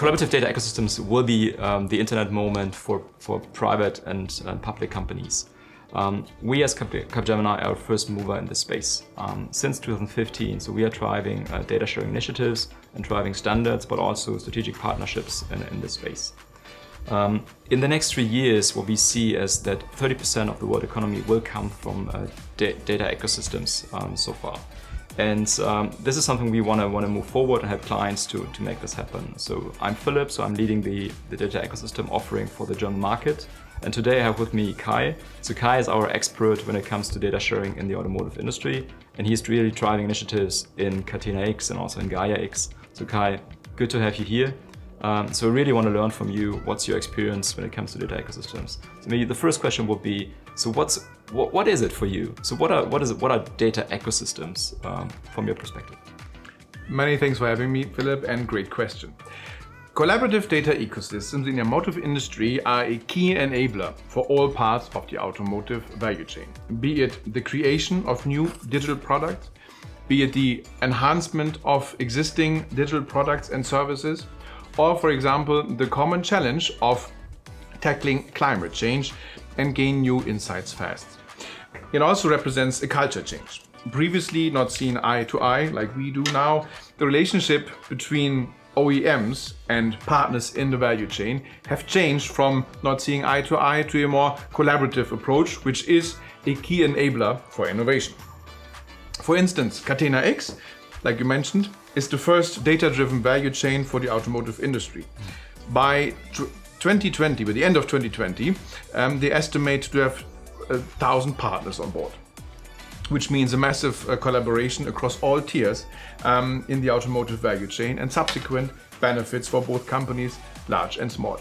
collaborative data ecosystems will be um, the internet moment for, for private and uh, public companies. Um, we as Capgemini are a first mover in this space um, since 2015. So we are driving uh, data sharing initiatives and driving standards, but also strategic partnerships in, in this space. Um, in the next three years, what we see is that 30% of the world economy will come from uh, da data ecosystems um, so far. And um, this is something we want to want to move forward and help clients to, to make this happen. So I'm Philip, so I'm leading the, the data ecosystem offering for the German market. And today I have with me Kai. So Kai is our expert when it comes to data sharing in the automotive industry. And he's really driving initiatives in Catena X and also in Gaia X. So Kai, good to have you here. Um, so I really want to learn from you. What's your experience when it comes to data ecosystems? So maybe the first question would be, so what's what, what is it for you? So what are what is it? What are data ecosystems um, from your perspective? Many thanks for having me, Philip, and great question. Collaborative data ecosystems in the automotive industry are a key enabler for all parts of the automotive value chain, be it the creation of new digital products, be it the enhancement of existing digital products and services, or for example, the common challenge of tackling climate change and gain new insights fast. It also represents a culture change. Previously not seen eye to eye like we do now, the relationship between OEMs and partners in the value chain have changed from not seeing eye to eye to a more collaborative approach, which is a key enabler for innovation. For instance, Catena X, like you mentioned, is the first data-driven value chain for the automotive industry. By 2020, by the end of 2020, um, they estimate to have a thousand partners on board which means a massive uh, collaboration across all tiers um, in the automotive value chain and subsequent benefits for both companies, large and small.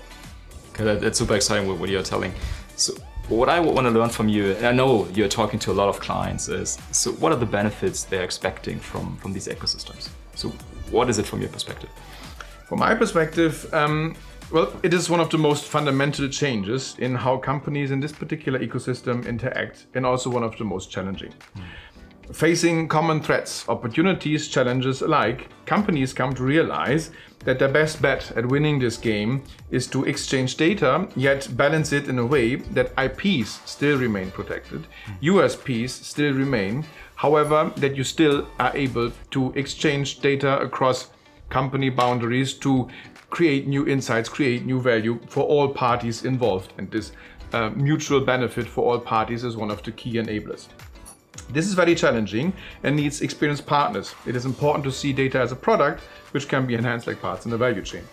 Okay, that, that's super exciting what, what you're telling. So what I want to learn from you, and I know you're talking to a lot of clients, is so what are the benefits they're expecting from, from these ecosystems? So what is it from your perspective? From my perspective, um, well, it is one of the most fundamental changes in how companies in this particular ecosystem interact and also one of the most challenging. Mm. Facing common threats, opportunities, challenges alike, companies come to realize that their best bet at winning this game is to exchange data, yet balance it in a way that IPs still remain protected. USPs still remain, however, that you still are able to exchange data across company boundaries to create new insights, create new value for all parties involved. And this uh, mutual benefit for all parties is one of the key enablers. This is very challenging and needs experienced partners. It is important to see data as a product which can be enhanced like parts in the value chain.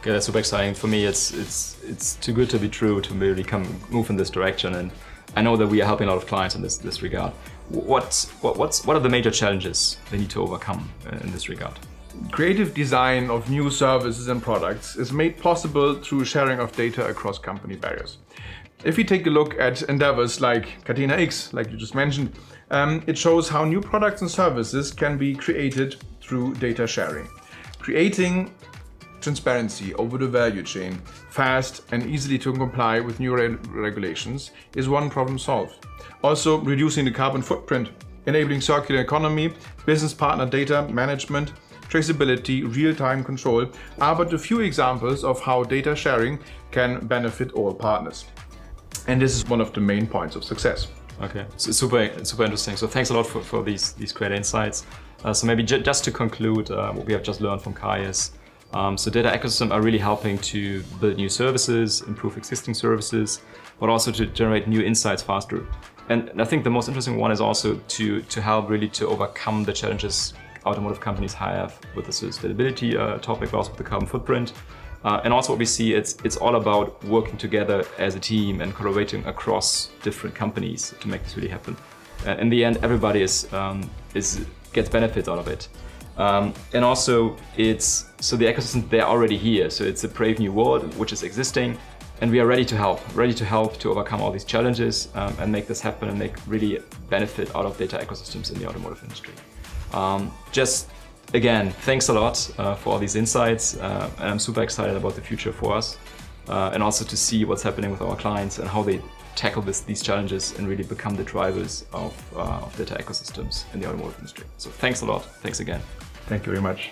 Okay, that's super exciting. For me, it's it's it's too good to be true to really come move in this direction, and I know that we are helping a lot of clients in this this regard. What what what's what are the major challenges they need to overcome uh, in this regard? Creative design of new services and products is made possible through sharing of data across company barriers. If we take a look at endeavors like Catena X, like you just mentioned, um, it shows how new products and services can be created through data sharing. Creating transparency over the value chain, fast and easily to comply with new re regulations is one problem solved. Also reducing the carbon footprint, enabling circular economy, business partner data management, traceability, real-time control are but a few examples of how data sharing can benefit all partners. And this is one of the main points of success. Okay, so super, super interesting. So thanks a lot for, for these, these great insights. Uh, so maybe ju just to conclude, uh, what we have just learned from Kai is, um, so data ecosystems are really helping to build new services, improve existing services, but also to generate new insights faster. And I think the most interesting one is also to, to help really to overcome the challenges automotive companies have with the sustainability uh, topic, but also with the carbon footprint. Uh, and also what we see, it's, it's all about working together as a team and collaborating across different companies to make this really happen. Uh, in the end, everybody is, um, is, gets benefits out of it. Um, and also it's, so the ecosystem, they're already here. So it's a brave new world, which is existing. And we are ready to help, ready to help to overcome all these challenges um, and make this happen and make really benefit out of data ecosystems in the automotive industry. Um, just again, thanks a lot uh, for all these insights. Uh, and I'm super excited about the future for us. Uh, and also to see what's happening with our clients and how they tackle this, these challenges and really become the drivers of, uh, of data ecosystems in the automotive industry. So thanks a lot. Thanks again. Thank you very much.